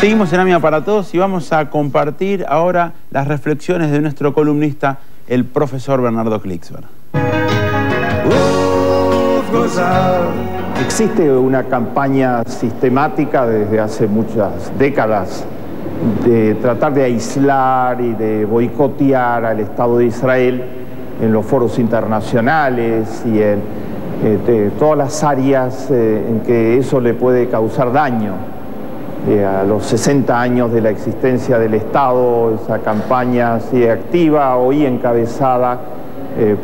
Seguimos en AMIA para Todos y vamos a compartir ahora las reflexiones de nuestro columnista, el profesor Bernardo Klixberg. Existe una campaña sistemática desde hace muchas décadas de tratar de aislar y de boicotear al Estado de Israel en los foros internacionales y en eh, todas las áreas eh, en que eso le puede causar daño. Eh, a los 60 años de la existencia del Estado, esa campaña sigue activa, hoy encabezada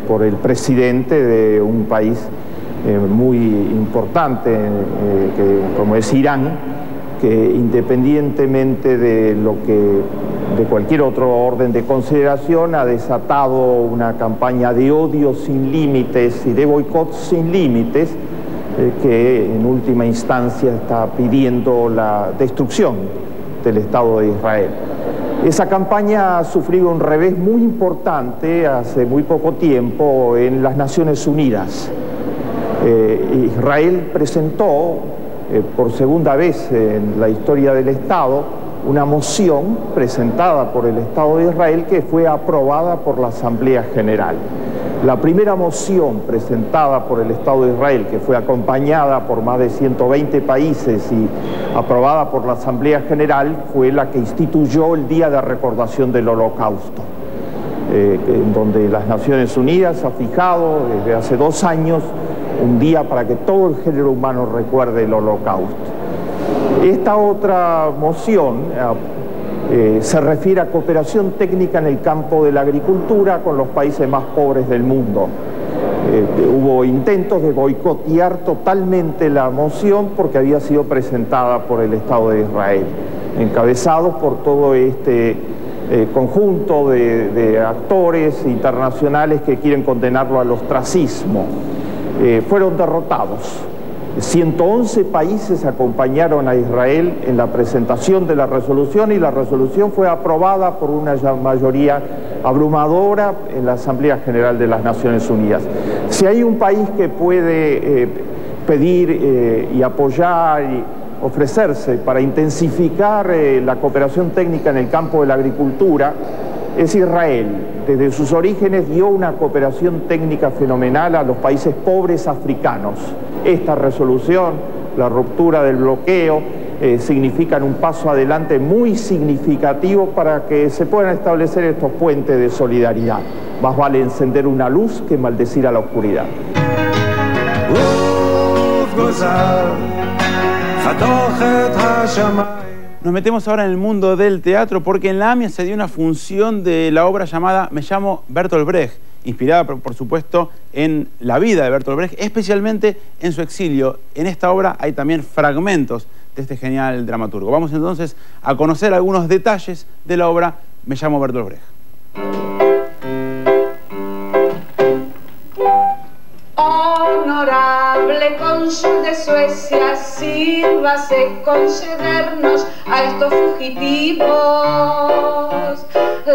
por el presidente de un país muy importante, como es Irán, que independientemente de lo que de cualquier otro orden de consideración ha desatado una campaña de odio sin límites y de boicot sin límites eh, que en última instancia está pidiendo la destrucción del Estado de Israel. Esa campaña ha sufrido un revés muy importante hace muy poco tiempo en las Naciones Unidas. Eh, Israel presentó eh, por segunda vez en la historia del Estado una moción presentada por el Estado de Israel que fue aprobada por la Asamblea General. La primera moción presentada por el Estado de Israel, que fue acompañada por más de 120 países y aprobada por la Asamblea General, fue la que instituyó el Día de Recordación del Holocausto, eh, en donde las Naciones Unidas ha fijado desde hace dos años un día para que todo el género humano recuerde el holocausto. Esta otra moción eh, se refiere a cooperación técnica en el campo de la agricultura con los países más pobres del mundo. Eh, hubo intentos de boicotear totalmente la moción porque había sido presentada por el Estado de Israel, encabezados por todo este eh, conjunto de actores internacionales que quieren condenarlo al ostracismo. Eh, fueron derrotados. 111 países acompañaron a Israel en la presentación de la resolución y la resolución fue aprobada por una mayoría abrumadora en la Asamblea General de las Naciones Unidas. Si hay un país que puede eh, pedir eh, y apoyar y ofrecerse para intensificar la cooperación técnica en el campo de la agricultura, es Israel. Desde sus orígenes dio una cooperación técnica fenomenal a los países pobres africanos. Esta resolución, la ruptura del bloqueo, eh, significan un paso adelante muy significativo para que se puedan establecer estos puentes de solidaridad. Más vale encender una luz que maldecir a la oscuridad. Nos metemos ahora en el mundo del teatro porque en la AMIA se dio una función de la obra llamada Me llamo Bertolt Brecht, inspirada por, supuesto en la vida de Bertolt Brecht, especialmente en su exilio. En esta obra hay también fragmentos de este genial dramaturgo. Vamos entonces a conocer algunos detalles de la obra Me llamo Bertolt Brecht. Cónsul de Suecia, sírvase concedernos a estos fugitivos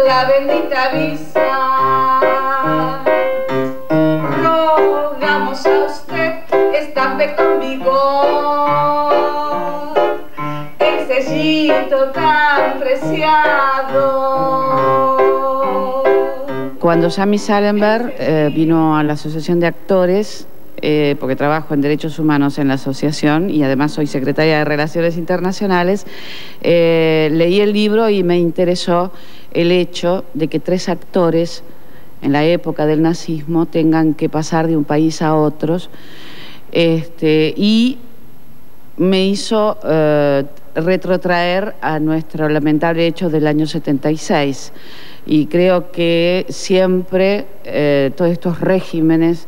la bendita visa. Rogamos a usted, estape con vigor el sellito tan preciado. Cuando Sammy Salenberg eh, vino a la Asociación de Actores, eh, porque trabajo en Derechos Humanos en la asociación y además soy secretaria de Relaciones Internacionales, eh, leí el libro y me interesó el hecho de que tres actores en la época del nazismo tengan que pasar de un país a otros este, y me hizo retrotraer a nuestro lamentable hecho del año 76 y creo que siempre eh, todos estos regímenes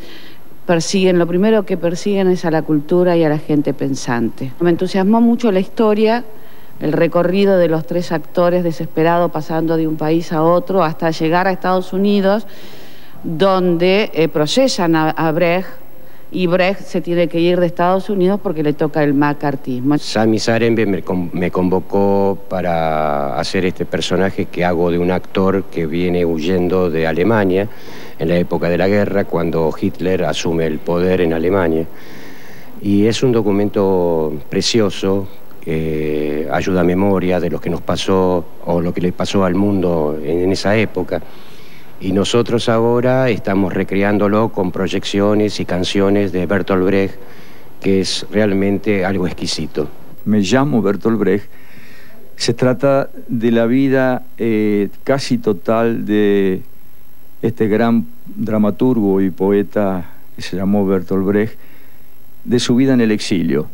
persiguen, lo primero que persiguen es a la cultura y a la gente pensante. Me entusiasmó mucho la historia, el recorrido de los tres actores desesperados pasando de un país a otro hasta llegar a Estados Unidos, donde eh, procesan a Brecht y Brecht se tiene que ir de Estados Unidos porque le toca el macartismo. Sami Sarenbe me convocó para hacer este personaje que hago de un actor que viene huyendo de Alemania en la época de la guerra, cuando Hitler asume el poder en Alemania. Y es un documento precioso eh, ayuda a memoria de lo que nos pasó o lo que le pasó al mundo en, esa época. Y nosotros ahora estamos recreándolo con proyecciones y canciones de Bertolt Brecht, que es realmente algo exquisito. Me llamo Bertolt Brecht. Se trata de la vida eh, casi total de este gran dramaturgo y poeta que se llamó Bertolt Brecht, de su vida en el exilio.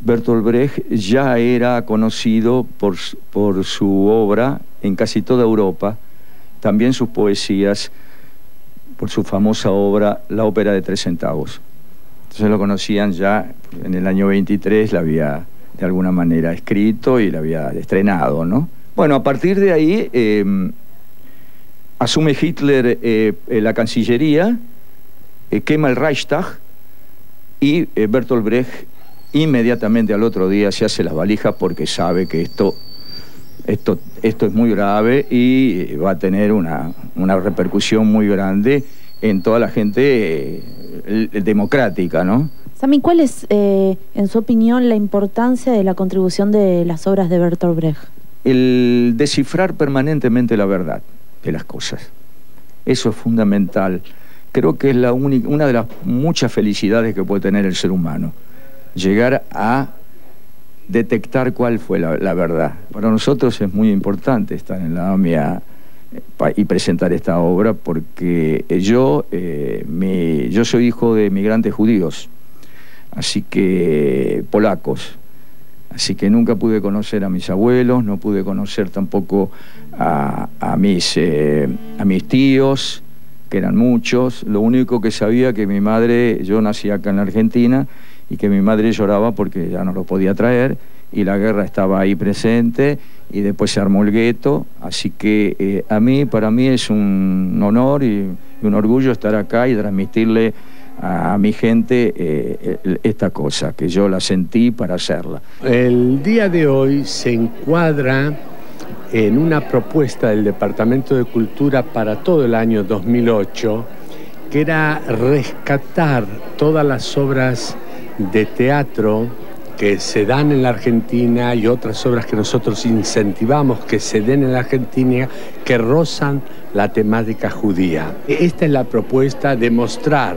Bertolt Brecht ya era conocido por, por su obra en casi toda Europa, también sus poesías, por su famosa obra La ópera de tres centavos. Entonces lo conocían ya en el año 23, la había de alguna manera escrito y la había estrenado, ¿no? Bueno, a partir de ahí em, asume Hitler eh, la Cancillería, eh, quema el Reichstag y eh, Bertolt Brecht inmediatamente al otro día se hace las valijas porque sabe que esto, esto, esto es muy grave y va a tener una, repercusión muy grande en toda la gente eh, democrática, ¿no? Sami, ¿cuál es, eh, en su opinión, la importancia de la contribución de las obras de Bertolt Brecht? El descifrar permanentemente la verdad de las cosas. Eso es fundamental. Creo que es la única, una de las muchas felicidades que puede tener el ser humano llegar a detectar cuál fue la, verdad. Para nosotros es muy importante estar en la AMIA eh, y presentar esta obra porque yo, eh, yo soy hijo de migrantes judíos, así que polacos. Así que nunca pude conocer a mis abuelos, no pude conocer tampoco a, mis, eh, a mis tíos, que eran muchos. Lo único que sabía que mi madre, yo nací acá en la Argentina, y que mi madre lloraba porque ya no lo podía traer y la guerra estaba ahí presente y después se armó el gueto, así que eh, a mí, para mí es un honor y, un orgullo estar acá y transmitirle a, mi gente eh, esta cosa, que yo la sentí para hacerla. El día de hoy se encuadra en una propuesta del Departamento de Cultura para todo el año 2008, que era rescatar todas las obras de teatro que se dan en la Argentina y otras obras que nosotros incentivamos que se den en la Argentina que rozan la temática judía. Esta es la propuesta de mostrar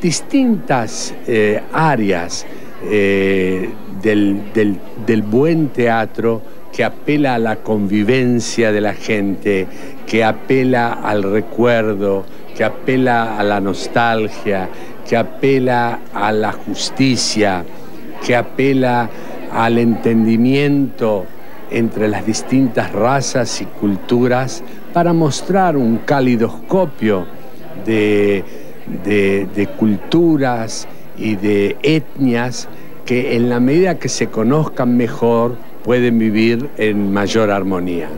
distintas eh, áreas eh, del buen teatro que apela a la convivencia de la gente, que apela al recuerdo, que apela a la nostalgia, que apela a la justicia, que apela al entendimiento entre las distintas razas y culturas para mostrar un calidoscopio de, de, culturas y de etnias que en la medida que se conozcan mejor pueden vivir en mayor armonía.